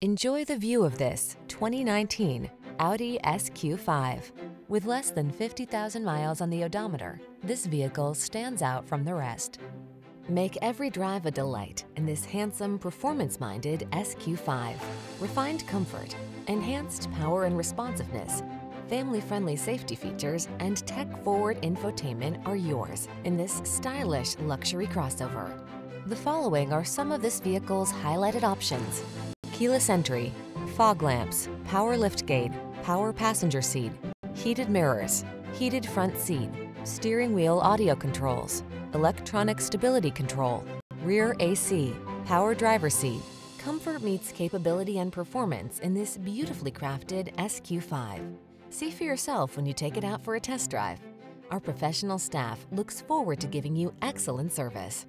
Enjoy the view of this 2019 Audi SQ5. With less than 50,000 miles on the odometer, this vehicle stands out from the rest. Make every drive a delight in this handsome, performance-minded SQ5. Refined comfort, enhanced power and responsiveness, family-friendly safety features, and tech-forward infotainment are yours in this stylish luxury crossover. The following are some of this vehicle's highlighted options keyless entry, fog lamps, power liftgate, power passenger seat, heated mirrors, heated front seat, steering wheel audio controls, electronic stability control, rear AC, power driver seat. Comfort meets capability and performance in this beautifully crafted SQ5. See for yourself when you take it out for a test drive. Our professional staff looks forward to giving you excellent service.